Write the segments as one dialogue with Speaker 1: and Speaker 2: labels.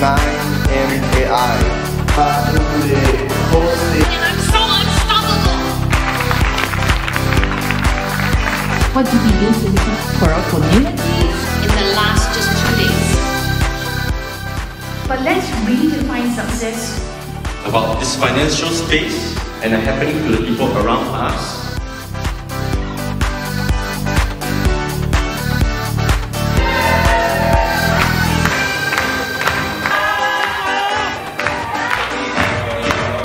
Speaker 1: AI. And
Speaker 2: I'm so unstoppable!
Speaker 3: What did you do for our community?
Speaker 2: In the last just two days.
Speaker 3: But let's redefine success.
Speaker 4: about this financial space and happening to the people around us.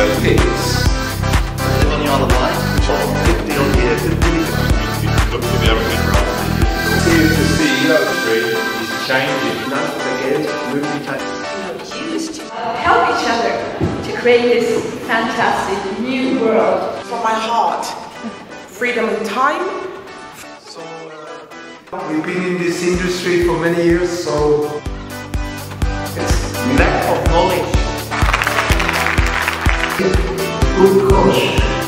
Speaker 3: 12 years.
Speaker 5: Living your life for 50 odd years in Vinegar. Look for the American
Speaker 1: Here to see CEO of the
Speaker 5: group is changing.
Speaker 1: That's what it is.
Speaker 3: used to Help each other to create this fantastic new world.
Speaker 6: From my heart, freedom and time.
Speaker 7: So, uh, we've been in this industry for many years, so
Speaker 1: Oh,
Speaker 7: good coach